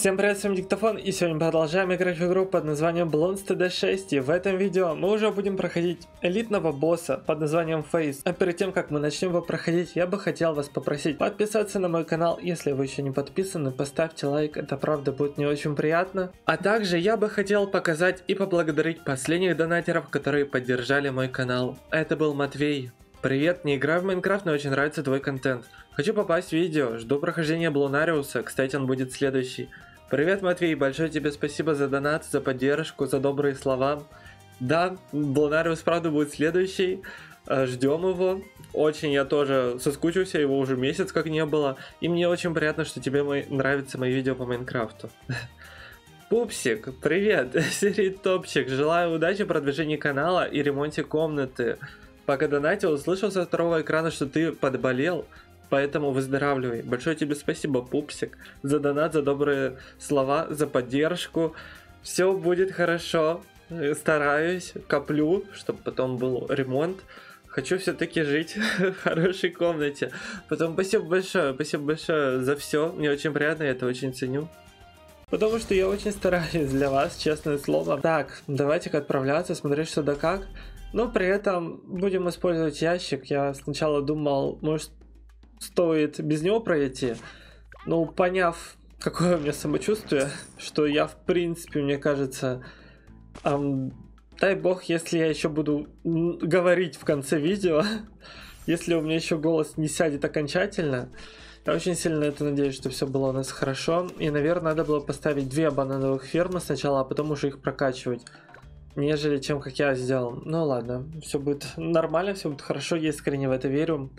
Всем привет, с вами Диктофон, и сегодня продолжаем играть в игру под названием Blondes TD6, и в этом видео мы уже будем проходить элитного босса под названием Фейс. А перед тем, как мы начнем его проходить, я бы хотел вас попросить подписаться на мой канал, если вы еще не подписаны, поставьте лайк, это правда будет не очень приятно. А также я бы хотел показать и поблагодарить последних донатеров, которые поддержали мой канал. Это был Матвей, Привет, не играю в Майнкрафт, но очень нравится твой контент. Хочу попасть в видео, жду прохождения Блунариуса, кстати он будет следующий. Привет, Матвей, большое тебе спасибо за донат, за поддержку, за добрые слова. Да, Блунариус правда будет следующий, э, ждем его. Очень я тоже соскучился, его уже месяц как не было. И мне очень приятно, что тебе мой, нравятся мои видео по Майнкрафту. Пупсик, привет, серии Топчик, желаю удачи в продвижении канала и ремонте комнаты. Пока донатил, услышал со второго экрана, что ты подболел, поэтому выздоравливай. Большое тебе спасибо, Пупсик, за донат, за добрые слова, за поддержку. Все будет хорошо. Стараюсь, коплю, чтобы потом был ремонт. Хочу все-таки жить в хорошей комнате. Потом спасибо большое, спасибо большое за все. Мне очень приятно, я это очень ценю. Потому что я очень стараюсь для вас, честное слово. Так, давайте-ка отправляться, смотреть что да как. Но при этом будем использовать ящик. Я сначала думал, может стоит без него пройти. Но поняв, какое у меня самочувствие, что я в принципе, мне кажется, эм, дай бог, если я еще буду говорить в конце видео, если у меня еще голос не сядет окончательно, я очень сильно это надеюсь, что все было у нас хорошо. И, наверное, надо было поставить две банановых фермы сначала, а потом уже их прокачивать нежели чем как я сделал. Ну ладно, все будет нормально, все будет хорошо, я искренне в это верю.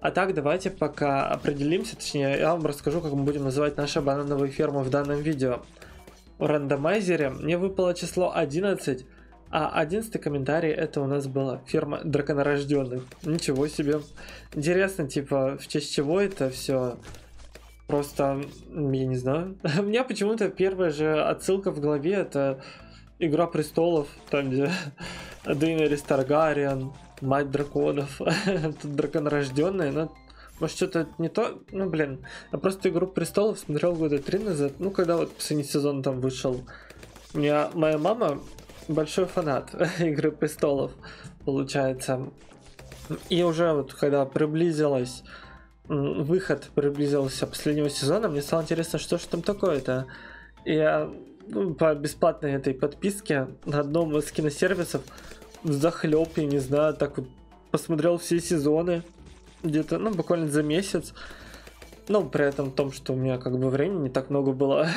А так, давайте пока определимся, точнее, я вам расскажу, как мы будем называть наши банановые фермы в данном видео. В рандомайзере мне выпало число 11, а 11 комментарий это у нас была ферма драконорожденных. Ничего себе. Интересно, типа, в честь чего это все? Просто, я не знаю. У меня почему-то первая же отсылка в голове это Игра престолов, там где Дейнерис Таргариен, мать драконов, тут драконорожденные, но может что-то не то, ну блин, я просто Игру престолов смотрел года три назад, ну когда вот последний сезон там вышел. У меня моя мама большой фанат Игры престолов, получается. И уже вот когда приблизилась выход приблизился последнего сезона, мне стало интересно, что же там такое-то. Я ну, по бесплатной этой подписке на одном из киносервисов захлеб, я не знаю, так вот посмотрел все сезоны где-то, ну, буквально за месяц. Ну, при этом том, что у меня как бы времени не так много было.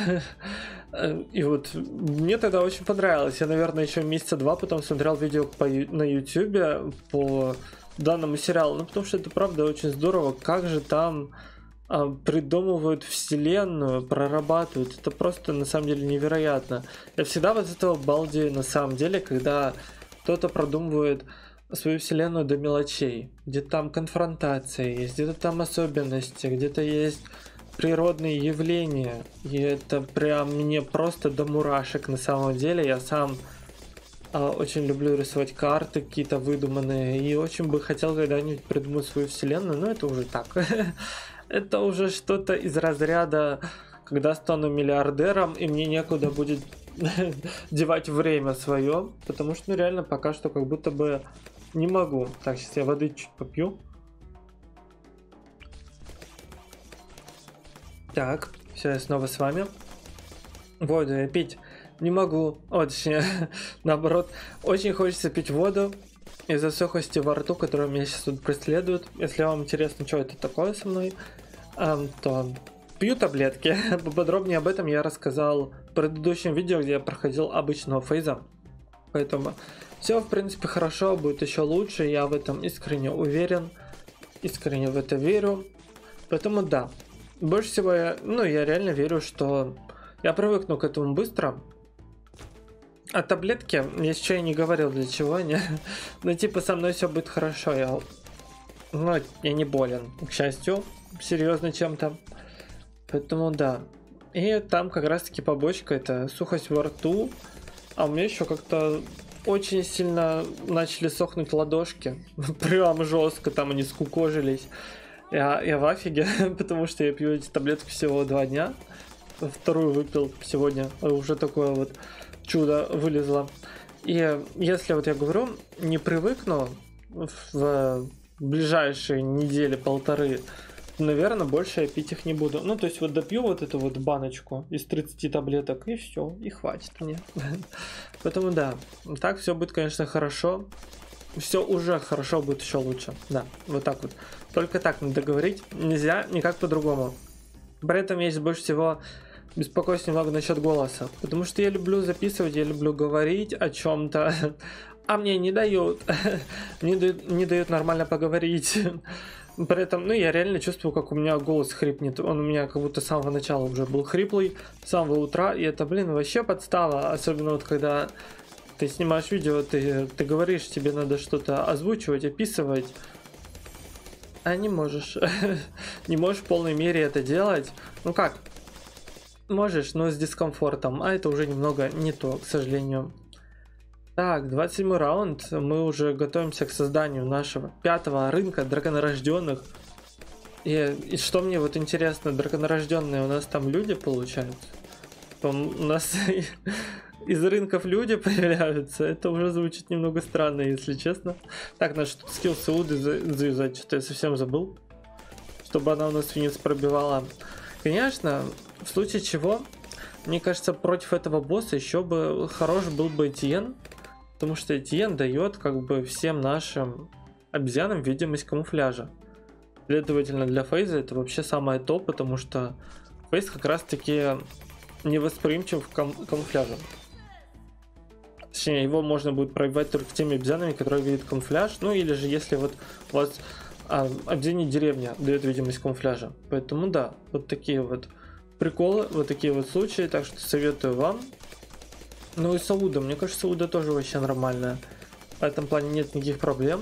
И вот мне тогда очень понравилось. Я, наверное, еще месяца два потом смотрел видео по, на YouTube по данному сериалу. Ну, потому что это правда очень здорово. Как же там а, придумывают вселенную, прорабатывают. Это просто на самом деле невероятно. Я всегда вот этого балдею на самом деле, когда кто-то продумывает свою вселенную до мелочей. Где там конфронтация есть, где-то там особенности, где-то есть природные явления. И это прям мне просто до мурашек на самом деле. Я сам а, очень люблю рисовать карты какие-то выдуманные. И очень бы хотел когда-нибудь придумать свою вселенную, но это уже так. это уже что-то из разряда, когда стану миллиардером, и мне некуда будет девать время свое, потому что ну, реально пока что как будто бы не могу. Так, сейчас я воды чуть попью. Так, все, я снова с вами. Воду я пить не могу. О, точнее, наоборот. Очень хочется пить воду из-за сухости во рту, которая меня сейчас тут преследует. Если вам интересно, что это такое со мной, то пью таблетки. Поподробнее об этом я рассказал в предыдущем видео, где я проходил обычного фейза. Поэтому все, в принципе, хорошо, будет еще лучше, я в этом искренне уверен, искренне в это верю. Поэтому да, больше всего я, ну, я реально верю, что я привыкну к этому быстро. А таблетки, я еще и не говорил для чего они, но типа со мной все будет хорошо, я, ну, я не болен, к счастью серьезно чем-то. Поэтому да. И там как раз таки побочка это сухость во рту. А у меня еще как-то очень сильно начали сохнуть ладошки. Прям жестко, там они скукожились. Я, я в афиге, потому что я пью эти таблетки всего два дня. вторую выпил сегодня. Уже такое вот чудо вылезло. И если вот я говорю, не привыкну в ближайшие недели полторы, наверное, больше я пить их не буду. Ну, то есть вот допью вот эту вот баночку из 30 таблеток, и все, и хватит мне. Поэтому да, так все будет, конечно, хорошо. Все уже хорошо будет еще лучше. Да, вот так вот. Только так надо говорить. Нельзя никак по-другому. При этом есть больше всего беспокоюсь немного насчет голоса. Потому что я люблю записывать, я люблю говорить о чем-то. А мне не дают. не, дают не дают нормально поговорить. При этом, ну, я реально чувствую, как у меня голос хрипнет. Он у меня как будто с самого начала уже был хриплый, с самого утра. И это, блин, вообще подстава. Особенно вот когда ты снимаешь видео, ты, ты говоришь, тебе надо что-то озвучивать, описывать. А не можешь. не можешь в полной мере это делать. Ну как? Можешь, но с дискомфортом. А это уже немного не то, к сожалению. Так, 27 раунд. Мы уже готовимся к созданию нашего пятого рынка драконорожденных. И, и что мне вот интересно, драконорожденные у нас там люди получаются? У нас из рынков люди появляются. Это уже звучит немного странно, если честно. Так, наш скилл Сауды завязать, что-то я совсем забыл. Чтобы она у нас финиц пробивала. Конечно, в случае чего, мне кажется, против этого босса еще бы хорош был бы Этьен. Потому что Этьен дает как бы всем нашим обезьянам видимость камуфляжа. Следовательно, для Фейза это вообще самое то, потому что Фейз как раз таки невосприимчив к кам камуфляжу. Точнее, его можно будет пробивать только теми обезьянами, которые видят камуфляж. Ну или же если вот у вас а, обезьяне деревня дает видимость камуфляжа. Поэтому да, вот такие вот приколы, вот такие вот случаи. Так что советую вам ну и Сауда, мне кажется, Сауда тоже вообще нормальная. В этом плане нет никаких проблем.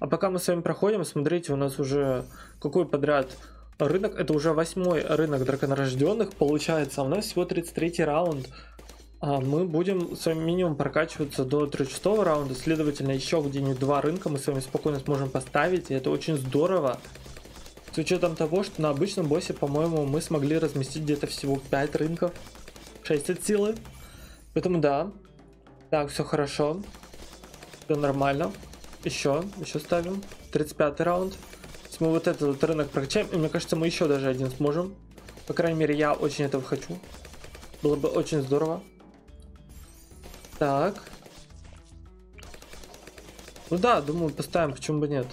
А пока мы с вами проходим, смотрите, у нас уже какой подряд рынок. Это уже восьмой рынок драконорожденных. Получается, у нас всего 33 раунд. А мы будем с вами минимум прокачиваться до 36 раунда. Следовательно, еще где-нибудь два рынка мы с вами спокойно сможем поставить. И это очень здорово. С учетом того, что на обычном боссе, по-моему, мы смогли разместить где-то всего 5 рынков. 6 от силы. Поэтому да. Так, все хорошо. Все нормально. Еще, еще ставим. 35 раунд. Если мы вот этот вот рынок прокачаем, и мне кажется, мы еще даже один сможем. По крайней мере, я очень этого хочу. Было бы очень здорово. Так. Ну да, думаю, поставим, почему бы нет.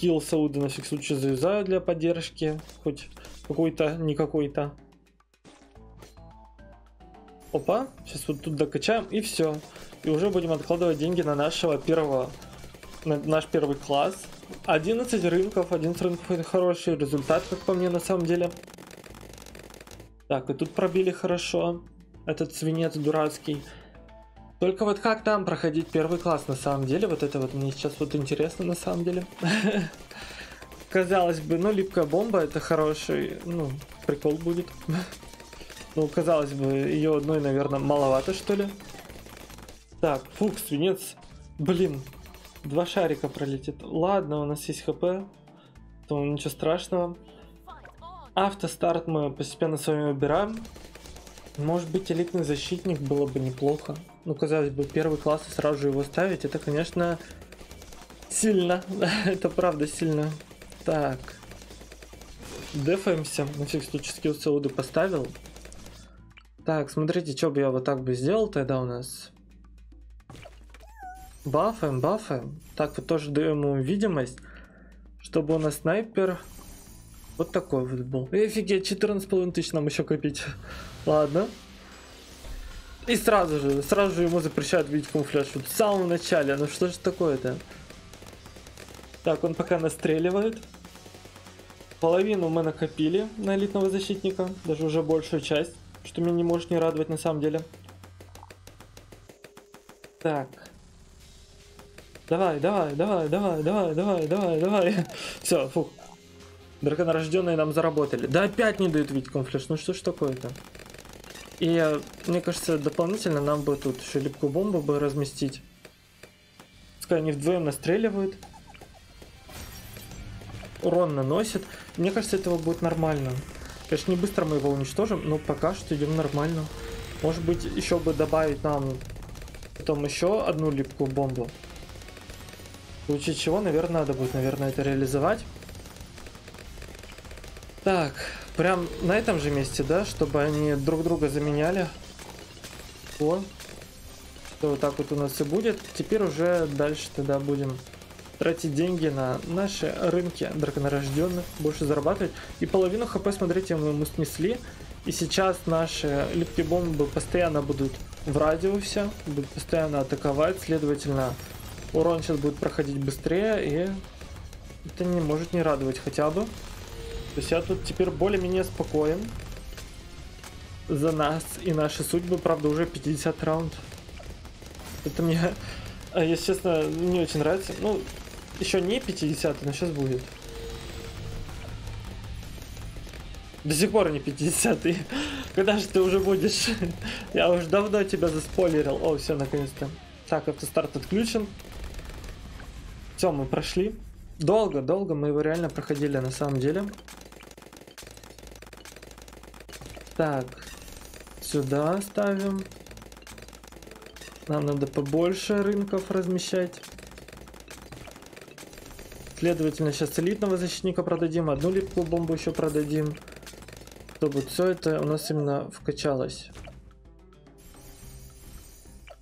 Килл Сауды на всякий случай завязаю для поддержки. Хоть какой-то, не какой-то. Опа, сейчас вот тут докачаем и все. И уже будем откладывать деньги на нашего первого, на наш первый класс. 11 рынков, 11 рынков это хороший результат, как по мне на самом деле. Так, и тут пробили хорошо. Этот свинец дурацкий. Только вот как там проходить первый класс на самом деле, вот это вот мне сейчас вот интересно на самом деле. Казалось бы, ну липкая бомба это хороший, ну, прикол будет. Ну, казалось бы, ее одной, наверное, маловато, что ли. Так, фух, свинец. Блин, два шарика пролетит. Ладно, у нас есть хп. То ничего страшного. Автостарт мы постепенно с вами выбираем. Может быть, элитный защитник было бы неплохо. Ну, казалось бы, первый класс и сразу же его ставить, это, конечно, сильно. это правда сильно. Так. Дефаемся. На всякий случай скилл Сауды поставил. Так, смотрите, что бы я вот так бы сделал тогда у нас. Бафаем, бафаем. Так, вот тоже даем ему видимость, чтобы у нас снайпер вот такой вот был. И офигеть, 14,5 тысяч нам еще копить. Ладно. И сразу же, сразу же ему запрещают видеть камуфляж. Вот в самом начале. Ну что же такое-то? Так, он пока настреливает. Половину мы накопили на элитного защитника. Даже уже большую часть что меня не может не радовать на самом деле. Так. Давай, давай, давай, давай, давай, давай, давай, давай. Все, фух. Драконорожденные нам заработали. Да опять не дают видеть конфликт. Ну что ж такое-то? И мне кажется, дополнительно нам бы тут еще липкую бомбу бы разместить. Пускай они вдвоем настреливают. урон наносит. Мне кажется, этого будет нормально. Конечно, не быстро мы его уничтожим, но пока что идем нормально. Может быть, еще бы добавить нам потом еще одну липкую бомбу. В случае чего, наверное, надо будет, наверное, это реализовать. Так, прям на этом же месте, да, чтобы они друг друга заменяли. О, что вот так вот у нас и будет. Теперь уже дальше тогда будем тратить деньги на наши рынки драконорожденных, больше зарабатывать. И половину хп, смотрите, мы, мы снесли. И сейчас наши липкие бомбы постоянно будут в радиусе, будут постоянно атаковать, следовательно, урон сейчас будет проходить быстрее, и это не может не радовать хотя бы. То есть я тут теперь более-менее спокоен за нас и наши судьбы, правда, уже 50 раунд. Это мне, если честно, не очень нравится. Ну, еще не 50, но сейчас будет. До сих пор не 50 -й. Когда же ты уже будешь? Я уже давно тебя заспойлерил. О, все, наконец-то. Так, автостарт отключен. Все, мы прошли. Долго, долго мы его реально проходили на самом деле. Так, сюда ставим. Нам надо побольше рынков размещать. Следовательно, сейчас элитного защитника продадим, одну липкую бомбу еще продадим. Чтобы все это у нас именно вкачалось.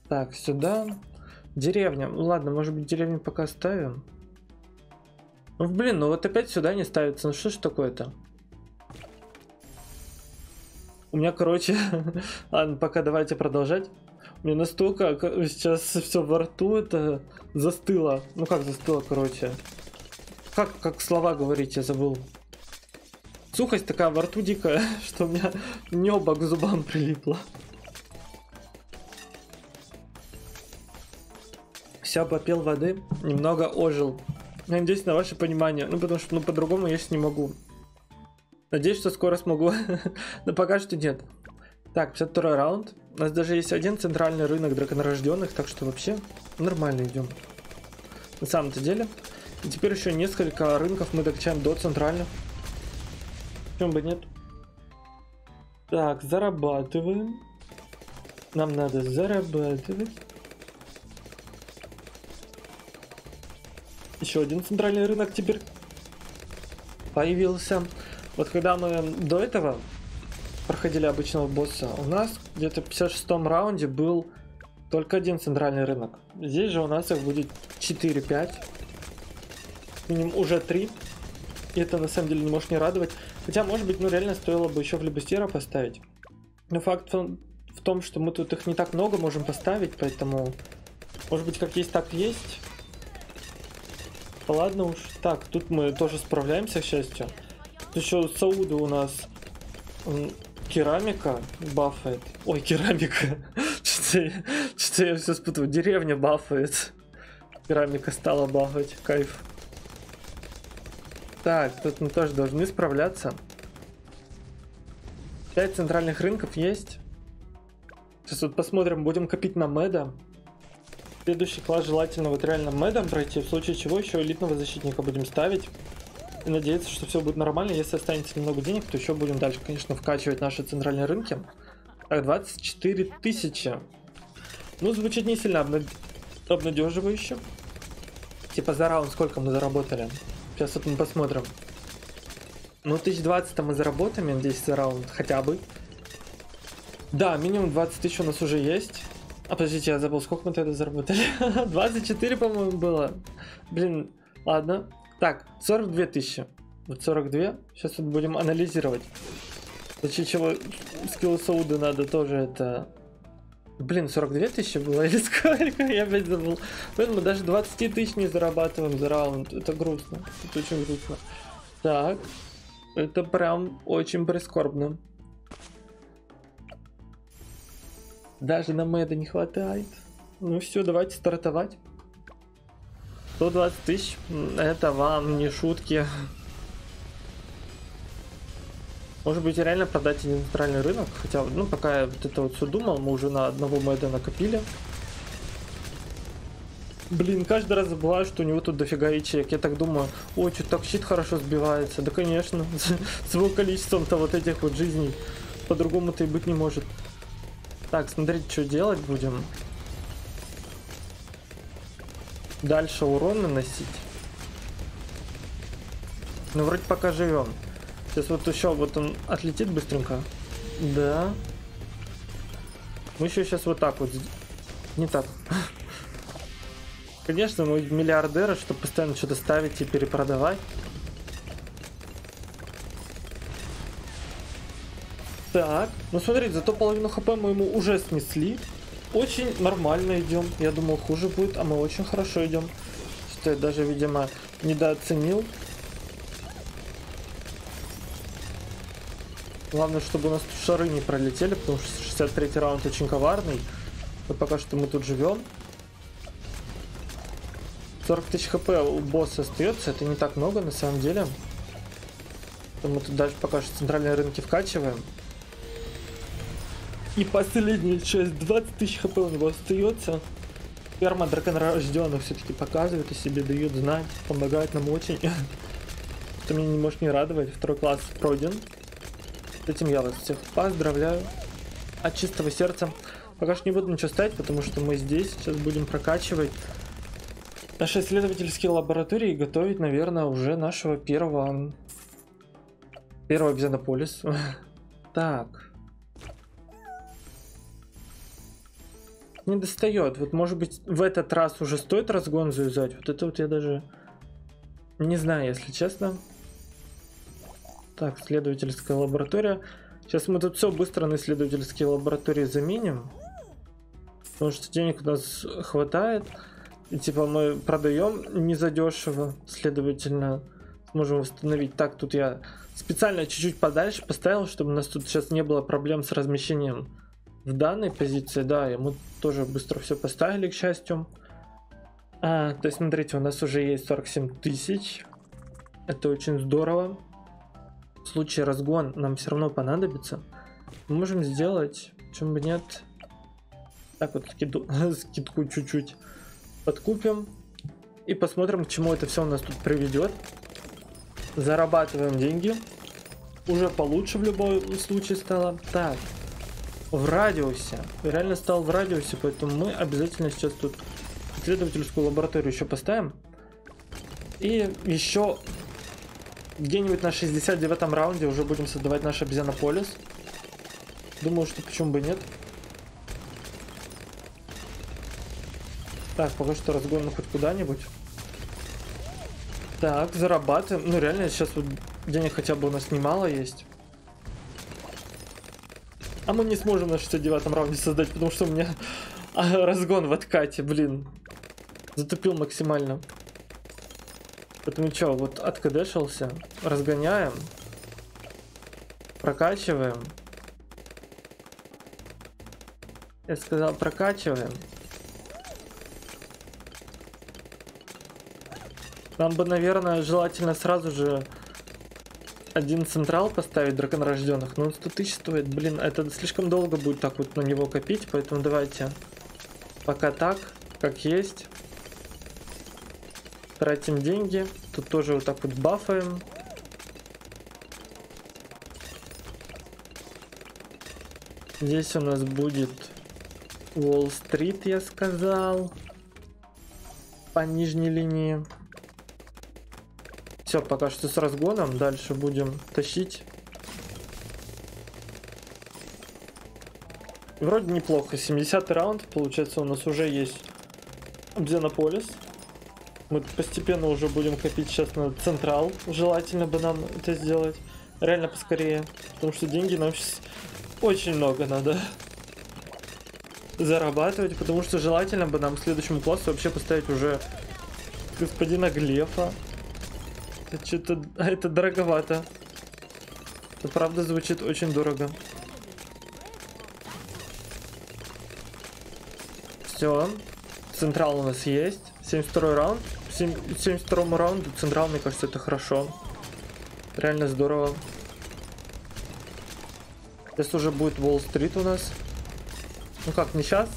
Так, сюда. Деревня. Ну ладно, может быть деревню пока ставим. Ну блин, ну вот опять сюда не ставится. Ну что ж такое-то? У меня, короче... ладно, пока давайте продолжать. У меня настолько сейчас все во рту это застыло. Ну как застыло, короче. Как, как слова говорить, я забыл. Сухость такая во рту дикая, что у меня небо к зубам прилипло. Все, попил воды, немного ожил. Я надеюсь на ваше понимание. Ну, потому что, ну, по-другому я не могу. Надеюсь, что скоро смогу. Но пока что нет. Так, 52 раунд. У нас даже есть один центральный рынок драконорожденных, так что вообще нормально идем. На самом-то деле. И теперь еще несколько рынков мы докачаем до центральных. Почему бы нет? Так, зарабатываем. Нам надо зарабатывать. Еще один центральный рынок теперь появился. Вот когда мы до этого проходили обычного босса, у нас где-то в 56 раунде был только один центральный рынок. Здесь же у нас их будет 4-5 минимум уже три. И это на самом деле не может не радовать. Хотя, может быть, ну реально стоило бы еще в Либустера поставить. Но факт в том, что мы тут их не так много можем поставить, поэтому... Может быть, как есть, так есть. Ладно уж. Так, тут мы тоже справляемся, к счастью. Тут еще Сауды у нас керамика бафает. Ой, керамика. Что-то я все спутал. Деревня бафает. Керамика стала бафать. Кайф. Так, тут мы тоже должны справляться. 5 центральных рынков есть. Сейчас вот посмотрим, будем копить на меда. Следующий класс желательно вот реально медом пройти, в случае чего еще элитного защитника будем ставить. И надеяться, что все будет нормально. Если останется немного денег, то еще будем дальше, конечно, вкачивать наши центральные рынки. Так, 24 тысячи. Ну, звучит не сильно обнад... обнадеживающе. Типа за раунд сколько мы заработали? Сейчас вот мы посмотрим. Ну, 1020 мы заработаем, здесь за раунд хотя бы. Да, минимум 20 тысяч у нас уже есть. А подождите, я забыл, сколько мы тогда заработали? 24, по-моему, было. Блин, ладно. Так, 42 тысячи. Вот 42. Сейчас вот будем анализировать. После чего скилл Сауды надо тоже это Блин, 42 тысячи было или сколько? Я опять забыл. Мы даже 20 тысяч не зарабатываем за раунд. Это грустно. Это очень грустно. Так. Это прям очень прискорбно. Даже на мэда не хватает. Ну все, давайте стартовать. 120 тысяч. Это вам не шутки. Может быть реально продать нейтральный рынок, хотя, ну, пока я вот это вот все думал, мы уже на одного мэда накопили. Блин, каждый раз забываю, что у него тут дофига ячеек. Я так думаю, ой, что так щит хорошо сбивается. Да, конечно, с его количеством-то вот этих вот жизней. По-другому-то и быть не может. Так, смотрите, что делать будем. Дальше урон наносить. Ну, вроде пока живем. Сейчас вот еще вот он отлетит быстренько. Да. Мы еще сейчас вот так вот. Не так. Конечно, мы миллиардеры, чтобы постоянно что-то ставить и перепродавать. Так, ну смотрите, зато половину хп мы ему уже снесли. Очень нормально идем. Я думал, хуже будет, а мы очень хорошо идем. Что я даже, видимо, недооценил. Главное, чтобы у нас тут шары не пролетели, потому что 63 раунд очень коварный. Но пока что мы тут живем. 40 тысяч хп у босса остается, это не так много на самом деле. Мы тут дальше пока что центральные рынки вкачиваем. И последняя часть, 20 тысяч хп у него остается. Ферма драконорожденных все-таки показывает о себе, дает знать, помогает нам очень. Что меня не может не радовать. Второй класс пройден. С этим я вас всех поздравляю. От чистого сердца. Пока что не буду ничего ставить, потому что мы здесь сейчас будем прокачивать наши исследовательские лаборатории и готовить, наверное, уже нашего первого... Первого обезьянополис. Так. Не достает. Вот, может быть, в этот раз уже стоит разгон завязать? Вот это вот я даже не знаю, если честно. Так, исследовательская лаборатория. Сейчас мы тут все быстро на исследовательские лаборатории заменим. Потому что денег у нас хватает. И типа мы продаем не задешево, следовательно, сможем восстановить. Так, тут я специально чуть-чуть подальше поставил, чтобы у нас тут сейчас не было проблем с размещением в данной позиции. Да, и мы тоже быстро все поставили, к счастью. А, то есть, смотрите, у нас уже есть 47 тысяч. Это очень здорово в случае разгон нам все равно понадобится, мы можем сделать, чем бы нет, так вот скиду, скидку чуть-чуть подкупим и посмотрим, к чему это все у нас тут приведет. Зарабатываем деньги. Уже получше в любом случае стало. Так, в радиусе. Реально стал в радиусе, поэтому мы обязательно сейчас тут исследовательскую лабораторию еще поставим. И еще где-нибудь на 69 раунде уже будем создавать наш обезьянополис. Думаю, что почему бы нет. Так, пока что разгон хоть куда-нибудь. Так, зарабатываем. Ну реально сейчас вот денег хотя бы у нас немало есть. А мы не сможем на 69 раунде создать, потому что у меня разгон в откате, блин. Затупил максимально. Поэтому что, вот откадешился, разгоняем, прокачиваем. Я сказал, прокачиваем. Нам бы, наверное, желательно сразу же один централ поставить драконорожденных, но он 100 тысяч стоит. Блин, это слишком долго будет так вот на него копить, поэтому давайте пока так, как есть. Тратим деньги. Тут тоже вот так вот бафаем. Здесь у нас будет Уолл-стрит, я сказал. По нижней линии. Все, пока что с разгоном. Дальше будем тащить. Вроде неплохо. 70 раунд. Получается, у нас уже есть Зенополис. Мы постепенно уже будем копить сейчас на Централ. Желательно бы нам это сделать. Реально поскорее. Потому что деньги нам сейчас очень много надо зарабатывать. Потому что желательно бы нам следующему классу вообще поставить уже господина Глефа. Это что-то... А это дороговато. Это правда звучит очень дорого. Все. Централ у нас есть. 72 раунд. 72 раунду централ, мне кажется, это хорошо. Реально здорово. Сейчас уже будет Уолл-стрит у нас. Ну как, не сейчас.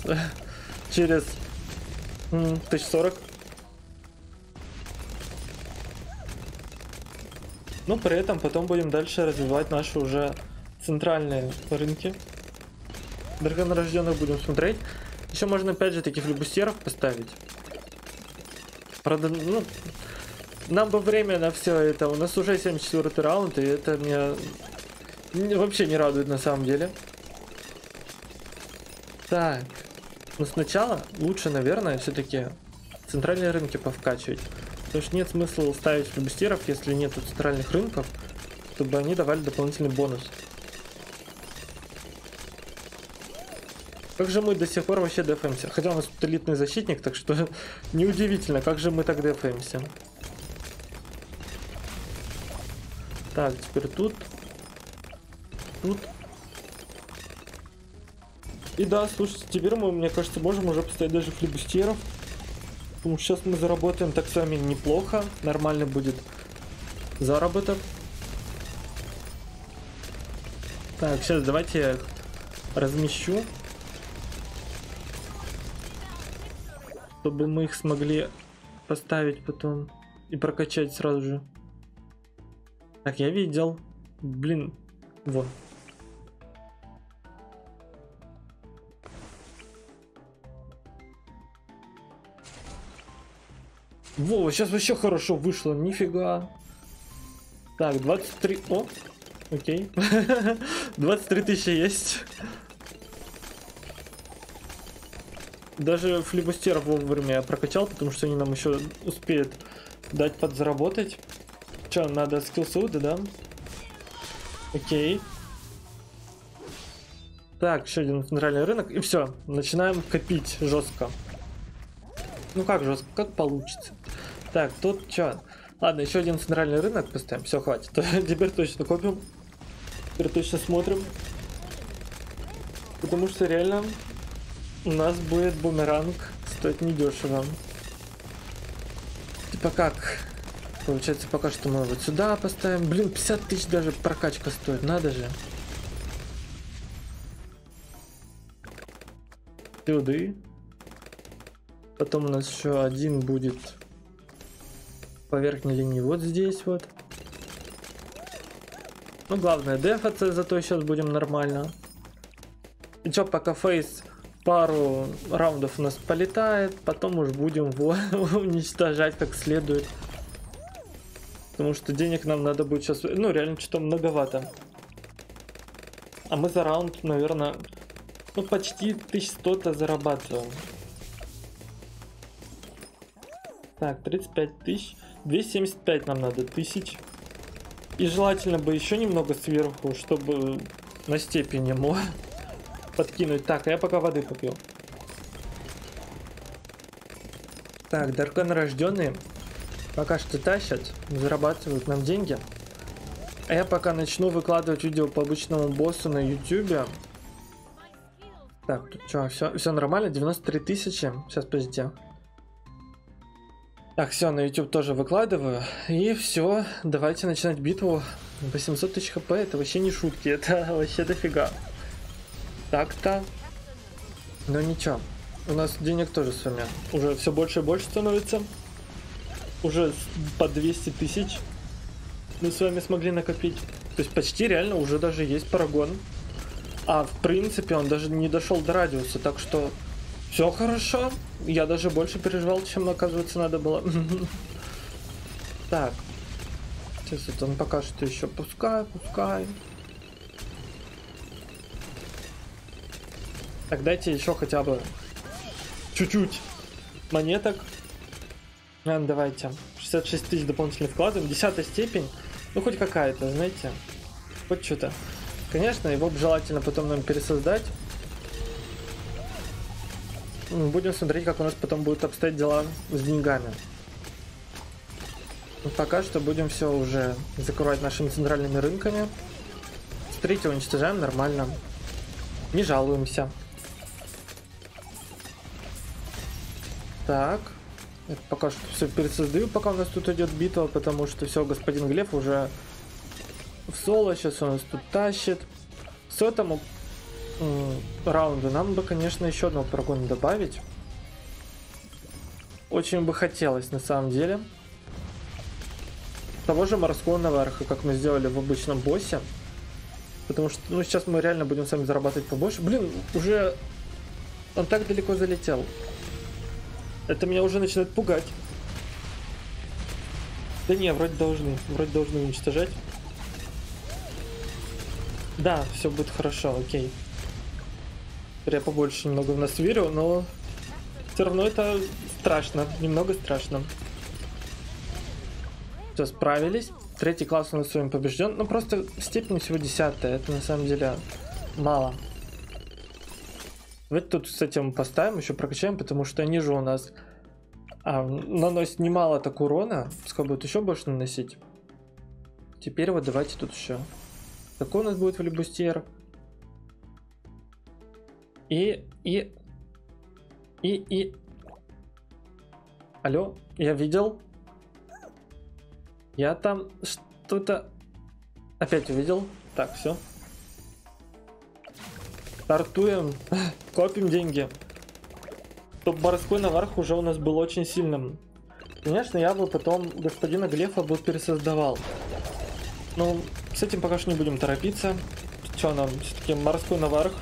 Через М, 1040. Но при этом потом будем дальше развивать наши уже центральные рынки. Драконорожденных будем смотреть. Еще можно опять же таких любустеров поставить. Правда, ну, нам бы время на все это. У нас уже 74 раунд, и это меня вообще не радует на самом деле. Так. Но сначала лучше, наверное, все-таки центральные рынки повкачивать. Потому что нет смысла ставить флебустеров, если нет центральных рынков, чтобы они давали дополнительный бонус. Как же мы до сих пор вообще дефаемся? Хотя у нас тут элитный защитник, так что неудивительно, как же мы так дефаемся. Так, теперь тут. Тут. И да, слушайте, теперь мы, мне кажется, можем уже поставить даже флибустеров. Потому что сейчас мы заработаем так с вами неплохо. Нормально будет заработок. Так, сейчас давайте размещу. Чтобы мы их смогли поставить потом и прокачать сразу же. Так, я видел. Блин, вот. Во, сейчас вообще хорошо вышло, нифига. Так, 23... О, окей. 23 тысячи есть. Даже флибустеров вовремя я прокачал, потому что они нам еще успеют дать подзаработать. Че, надо скиллсуды, да? Окей. Так, еще один центральный рынок. И все, начинаем копить жестко. Ну как жестко, как получится. Так, тут что? Ладно, еще один центральный рынок поставим. Все, хватит. Теперь точно копим. Теперь точно смотрим. Потому что реально у нас будет бумеранг стоить недешево. Типа как? Получается, пока что мы вот сюда поставим. Блин, 50 тысяч даже прокачка стоит, надо же. Сюды. Потом у нас еще один будет по верхней линии вот здесь вот. Ну, главное, дефаться, зато сейчас будем нормально. И чё, пока фейс пару раундов у нас полетает, потом уж будем его уничтожать как следует. Потому что денег нам надо будет сейчас... Ну, реально, что-то многовато. А мы за раунд, наверное, ну, почти 1100-то зарабатываем. Так, 35 тысяч. 275 нам надо тысяч. И желательно бы еще немного сверху, чтобы на степень ему подкинуть. Так, я пока воды попью. Так, Даркон рожденные пока что тащат, зарабатывают нам деньги. А я пока начну выкладывать видео по обычному боссу на YouTube. Так, тут что, все, все нормально? 93 тысячи. Сейчас, подожди. Так, все, на YouTube тоже выкладываю. И все, давайте начинать битву. 800 тысяч хп, это вообще не шутки, это вообще дофига. Так-то. Но ничего, у нас денег тоже с вами уже все больше и больше становится. Уже по 200 тысяч мы с вами смогли накопить. То есть почти реально уже даже есть парагон. А в принципе он даже не дошел до радиуса, так что все хорошо. Я даже больше переживал, чем оказывается надо было. Так. Сейчас это он пока что еще пускай, пускай. Так, дайте еще хотя бы чуть-чуть монеток. А, давайте. 66 тысяч дополнительных вкладываем. Десятая степень. Ну, хоть какая-то, знаете. Хоть что-то. Конечно, его желательно потом нам пересоздать. Будем смотреть, как у нас потом будут обстоять дела с деньгами. Но пока что будем все уже закрывать нашими центральными рынками. Третьего уничтожаем нормально. Не жалуемся. Так. Это пока что все пересоздаю, пока у нас тут идет битва, потому что все, господин Глеб уже в соло сейчас у нас тут тащит. С этому раунду нам бы, конечно, еще одного прогона добавить. очень бы хотелось на самом деле. Того же морского наверха, как мы сделали в обычном боссе. Потому что, ну, сейчас мы реально будем с вами зарабатывать побольше. Блин, уже он так далеко залетел. Это меня уже начинает пугать. Да не, вроде должны. Вроде должны уничтожать. Да, все будет хорошо, окей. Я побольше немного в нас верю, но все равно это страшно, немного страшно. Все, справились. Третий класс у нас с вами побежден. Ну просто степень всего десятая. Это на самом деле мало. Давайте тут с этим поставим, еще прокачаем, потому что они же у нас а, наносят немало так урона. Пускай будет еще больше наносить. Теперь вот давайте тут еще. Какой у нас будет флибустьер? И, и, и, и... Алло, я видел? Я там что-то опять увидел. Так, все. Стартуем. Копим деньги. Топ морской наверх уже у нас был очень сильным. Конечно, я бы потом господина Глефа бы пересоздавал. Но с этим пока что не будем торопиться. Что нам? Все-таки морской наверх.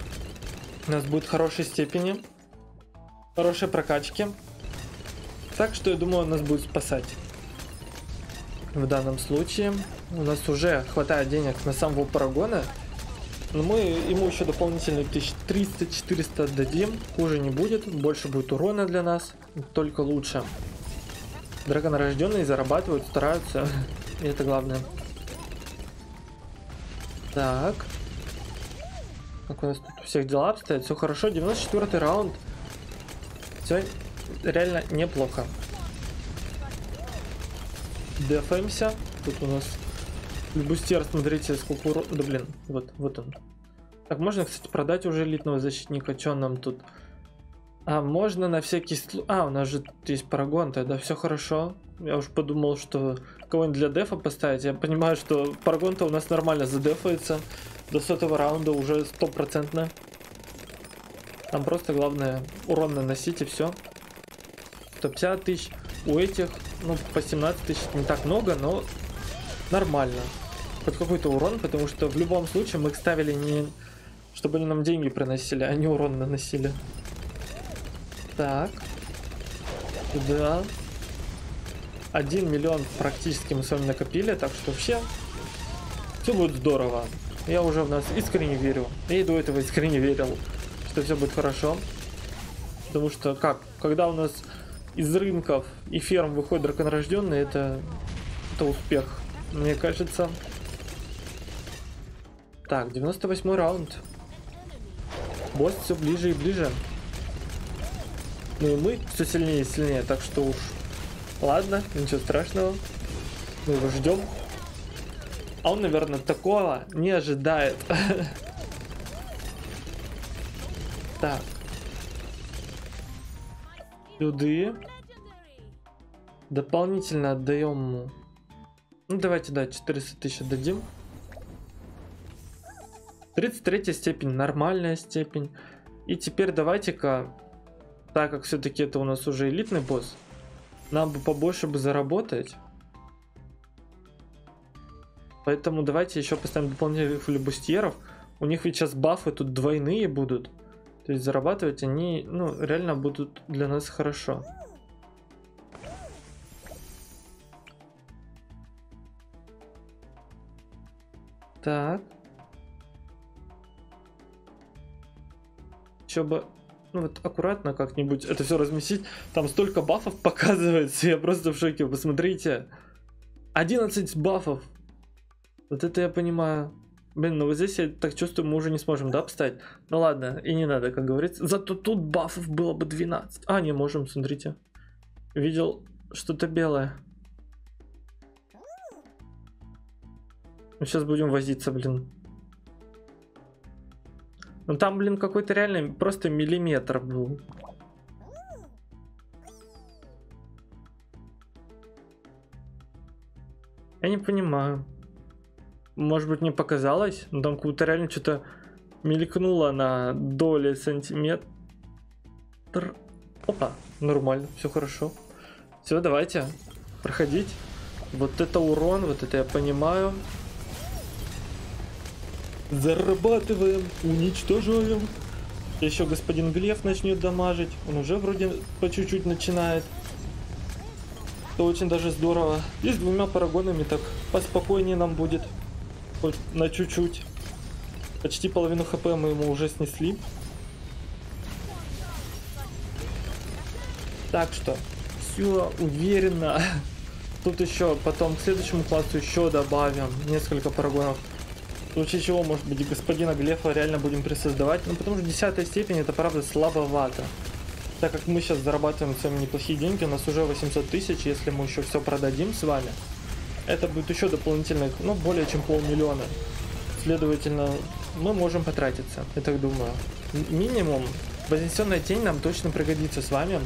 У нас будет хорошей степени. Хорошие прокачки. Так что я думаю, он нас будет спасать. В данном случае у нас уже хватает денег на самого парагона. Но мы ему еще дополнительно 1300-400 дадим. Хуже не будет. Больше будет урона для нас. Только лучше. Драконорожденные зарабатывают, стараются. И это главное. Так. Как у нас тут у всех дела обстоят? Все хорошо. 94 раунд. Все реально неплохо. Дефаемся. Тут у нас бустер, смотрите, сколько урона. Да блин, вот, вот он. Так, можно, кстати, продать уже элитного защитника. Что нам тут? А, можно на всякий случай... А, у нас же есть парагон, тогда все хорошо. Я уж подумал, что кого-нибудь для дефа поставить. Я понимаю, что парагон-то у нас нормально задефается. До сотого раунда уже стопроцентно. Там просто главное урон наносить и все. 150 тысяч. У этих, ну, по 17 тысяч не так много, но нормально. Хоть какой-то урон, потому что в любом случае мы их ставили не... Чтобы они нам деньги приносили, а не урон наносили. Так. Да. 1 миллион практически мы с вами накопили, так что вообще все будет здорово. Я уже в нас искренне верю. Я и до этого искренне верил, что все будет хорошо. Потому что как, когда у нас из рынков и ферм выходят драконорожденные, это, это успех, мне кажется. Так, 98 раунд. Босс все ближе и ближе. Ну и мы все сильнее и сильнее, так что уж Ладно, ничего страшного. Мы его ждем. А он, наверное, такого не ожидает. Так. Сюды. Дополнительно отдаем ему. Ну, давайте, да, 400 тысяч дадим. 33 степень, нормальная степень. И теперь давайте-ка, так как все-таки это у нас уже элитный босс, нам бы побольше бы заработать. Поэтому давайте еще поставим дополнительных флебустьеров. У них ведь сейчас бафы тут двойные будут. То есть зарабатывать они, ну, реально будут для нас хорошо. Так. Еще бы ну вот аккуратно как-нибудь это все разместить. Там столько бафов показывается, я просто в шоке. Посмотрите. 11 бафов. Вот это я понимаю. Блин, ну вот здесь я так чувствую, мы уже не сможем, да, встать? Ну ладно, и не надо, как говорится. Зато тут бафов было бы 12. А, не можем, смотрите. Видел что-то белое. Мы сейчас будем возиться, блин. Ну там, блин, какой-то реально просто миллиметр был. Я не понимаю. Может быть, не показалось? Но там как-то реально что-то мелькнуло на доли сантиметр. Опа, нормально, все хорошо. Все, давайте проходить. Вот это урон, вот это я понимаю. Зарабатываем, уничтожаем. Еще господин Глеф начнет дамажить. Он уже вроде по чуть-чуть начинает. Это очень даже здорово. И с двумя парагонами так поспокойнее нам будет. Хоть на чуть-чуть. Почти половину хп мы ему уже снесли. Так что, все уверенно. Тут еще потом к следующему классу еще добавим несколько парагонов. В случае чего, может быть, господина Глефа реально будем присоздавать. Ну, потому что десятая степень это правда слабовато. Так как мы сейчас зарабатываем с вами неплохие деньги, у нас уже 800 тысяч, если мы еще все продадим с вами, это будет еще дополнительных, ну, более чем полмиллиона. Следовательно, мы можем потратиться, я так думаю. Минимум, вознесенная тень нам точно пригодится с вами.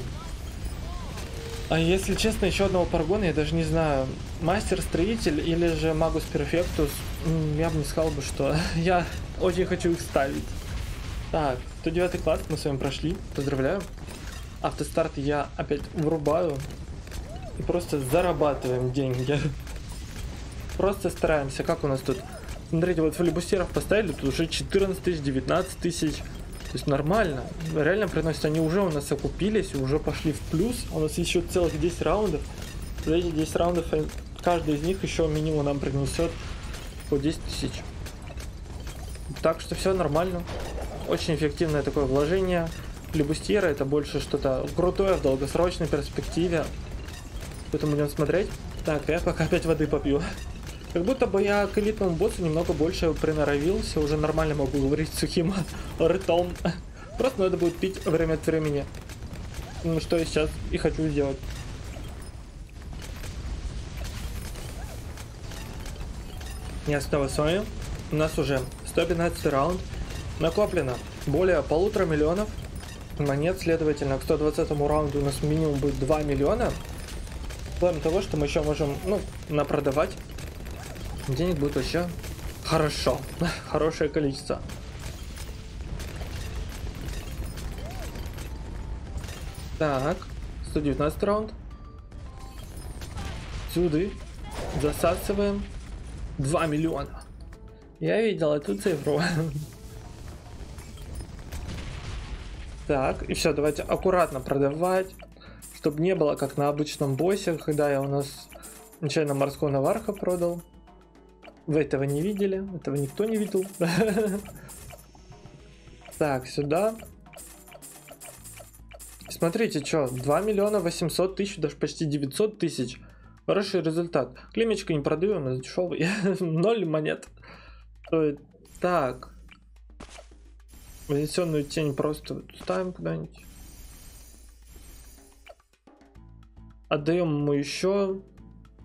А если честно, еще одного парагона я даже не знаю. Мастер-строитель или же Magus Perfectus, я бы не сказал бы, что я очень хочу их ставить. Так, 109 класс мы с вами прошли, поздравляю. Автостарт я опять врубаю. И просто зарабатываем деньги. Просто стараемся. Как у нас тут? Смотрите, вот филибустеров поставили, тут уже 14 тысяч, 19 тысяч. То есть нормально. Реально приносят. Они уже у нас окупились, уже пошли в плюс. У нас еще целых 10 раундов. За эти 10 раундов э, каждый из них еще минимум нам принесет по 10 тысяч. Так что все нормально. Очень эффективное такое вложение. Флибустьера это больше что-то крутое в долгосрочной перспективе. Поэтому будем смотреть. Так, я пока опять воды попью. Как будто бы я к элитному боссу немного больше приноровился, уже нормально могу говорить сухим ртом. Просто надо будет пить время от времени. Ну, что я сейчас и хочу сделать. Я снова с вами. У нас уже 115 раунд. Накоплено более полутора миллионов монет, следовательно, к 120 раунду у нас минимум будет 2 миллиона. Кроме того, что мы еще можем, ну, напродавать денег будет вообще хорошо. Хорошее количество. Так, 119 раунд. Сюда засасываем 2 миллиона. Я видел эту цифру. Так, и все, давайте аккуратно продавать, чтобы не было как на обычном боссе, когда я у нас нечаянно морского наварха продал. Вы этого не видели, этого никто не видел. Так, сюда. Смотрите, что, 2 миллиона 800 тысяч, даже почти 900 тысяч. Хороший результат. Клемечка не продаю, она дешевый. Ноль монет. Так. Вознесенную тень просто ставим куда-нибудь. Отдаем ему еще.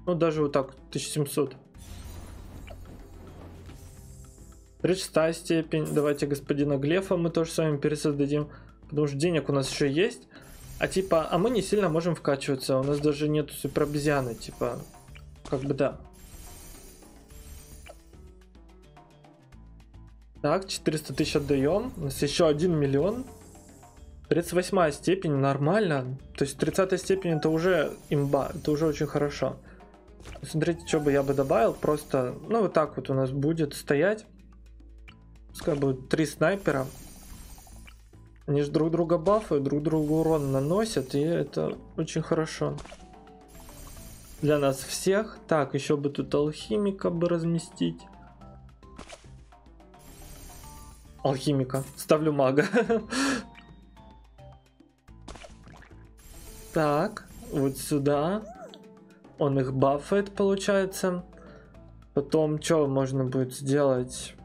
Ну, даже вот так, 1700. 36 степень. Давайте господина Глефа мы тоже с вами пересоздадим. Потому что денег у нас еще есть. А типа, а мы не сильно можем вкачиваться. У нас даже нету супер обезьяны. Типа, как бы да. Так, 400 тысяч отдаем. У нас еще 1 миллион. 38 степень, нормально. То есть 30 степень это уже имба, это уже очень хорошо. Смотрите, что бы я бы добавил. Просто, ну вот так вот у нас будет стоять. Пускай будет три снайпера. Они же друг друга бафают, друг другу урон наносят, и это очень хорошо. Для нас всех. Так, еще бы тут алхимика бы разместить. Алхимика. Ставлю мага. Так, вот сюда. Он их бафает, получается. Потом, что можно будет сделать?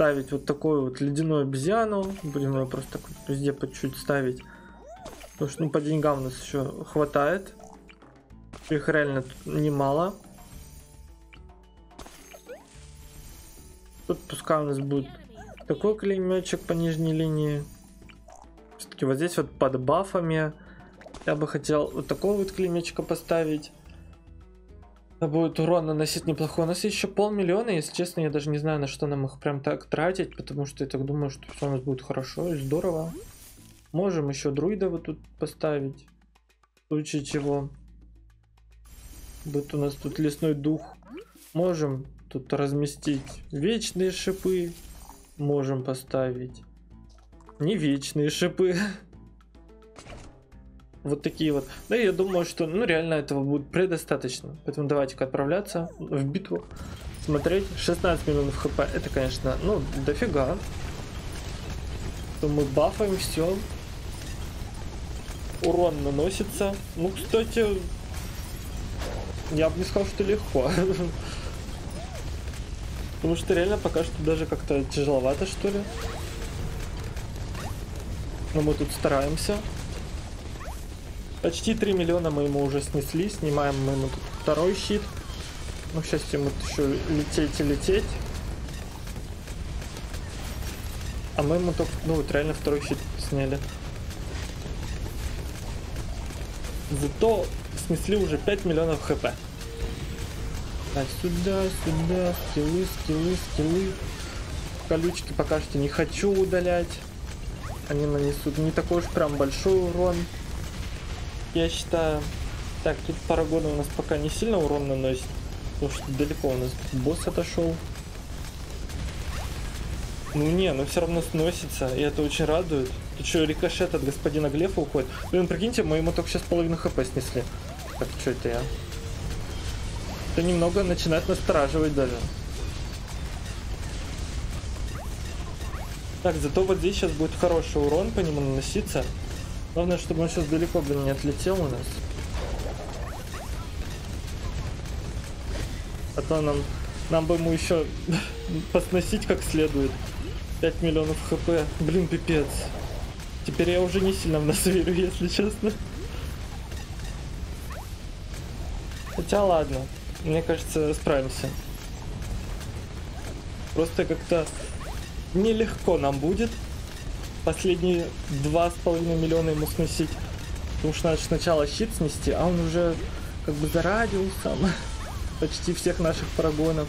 Ставить вот такую вот ледяную обезьяну. Будем ее просто везде по чуть-чуть ставить. Потому что ну, по деньгам у нас еще хватает. Их реально немало. Тут пускай у нас будет такой клеймечек по нижней линии. Кстати, вот здесь вот под бафами я бы хотел вот такого вот клеймечка поставить будет урон наносить неплохой. У нас еще полмиллиона, если честно, я даже не знаю, на что нам их прям так тратить, потому что я так думаю, что все у нас будет хорошо и здорово. Можем еще друида вот тут поставить. В случае чего. Вот у нас тут лесной дух. Можем тут разместить вечные шипы. Можем поставить не вечные шипы. Вот такие вот. Да, я думаю, что, ну, реально этого будет предостаточно. Поэтому давайте-ка отправляться в битву. Смотреть. 16 миллионов хп. Это, конечно, ну, дофига. То мы бафаем все. Урон наносится. Ну, кстати, я бы не сказал, что легко. Потому что реально пока что даже как-то тяжеловато, что ли. Но мы тут стараемся. Почти 3 миллиона мы ему уже снесли. Снимаем мы ему тут второй щит. Ну, сейчас ему еще лететь и лететь. А мы ему только, ну вот реально второй щит сняли. Зато снесли уже 5 миллионов хп. Так, сюда, сюда, скиллы, скиллы, скиллы. Колючки пока что не хочу удалять. Они нанесут не такой уж прям большой урон. Я считаю... Так, тут парагоны у нас пока не сильно урон наносит. Потому что далеко у нас босс отошел. Ну не, но все равно сносится, и это очень радует. Тут еще рикошет от господина Глефа уходит. Блин, прикиньте, мы ему только сейчас половину хп снесли. Так, что это я? Это немного начинает настораживать даже. Так, зато вот здесь сейчас будет хороший урон по нему наноситься. Главное, чтобы он сейчас далеко, блин, не отлетел у нас. А то нам, нам бы ему еще посносить как следует. 5 миллионов хп. Блин, пипец. Теперь я уже не сильно в нас верю, если честно. Хотя ладно. Мне кажется, справимся. Просто как-то нелегко нам будет последние два с половиной миллиона ему сносить. Потому что надо сначала щит снести, а он уже как бы зарадил сам почти всех наших парагонов.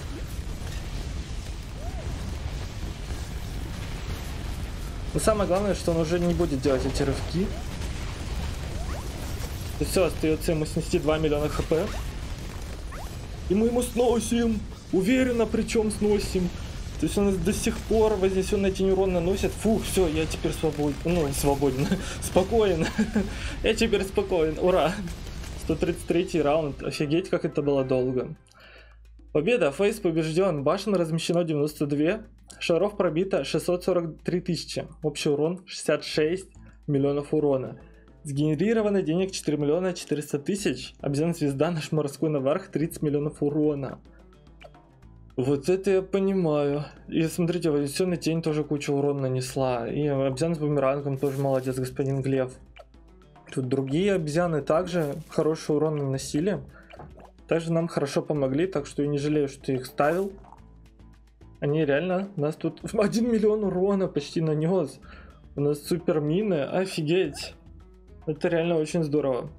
Но самое главное, что он уже не будет делать эти рывки. И все, остается ему снести 2 миллиона хп. И мы ему сносим. Уверенно причем сносим. То есть он до сих пор вознесенный тень урон наносит. Фух, все, я теперь свободен. Ну, свободен. спокоен. я теперь спокоен. Ура. 133 раунд. Офигеть, как это было долго. Победа. Фейс побежден. Башен размещено 92. Шаров пробито 643 тысячи. Общий урон 66 миллионов урона. Сгенерировано денег 4 миллиона 400 тысяч. Обезьяна звезда, наш морской наварх 30 миллионов урона. Вот это я понимаю. И смотрите, вознесенная тень тоже кучу урона нанесла. И обезьяна с бумерангом тоже молодец, господин Глев. Тут другие обезьяны также хороший урон наносили. Также нам хорошо помогли, так что я не жалею, что их ставил. Они реально, нас тут 1 миллион урона почти нанес. У нас супер мины, офигеть. Это реально очень здорово.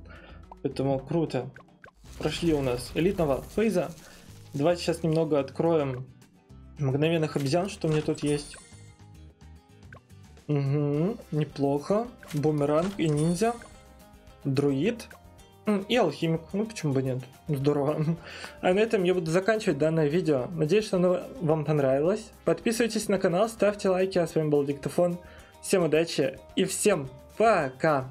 Поэтому круто. Прошли у нас элитного фейза. Давайте сейчас немного откроем мгновенных обезьян, что у меня тут есть. Угу, неплохо. Бумеранг и ниндзя. Друид. И алхимик. Ну, почему бы нет? Здорово. А на этом я буду заканчивать данное видео. Надеюсь, что оно вам понравилось. Подписывайтесь на канал, ставьте лайки. А с вами был Диктофон. Всем удачи и всем пока!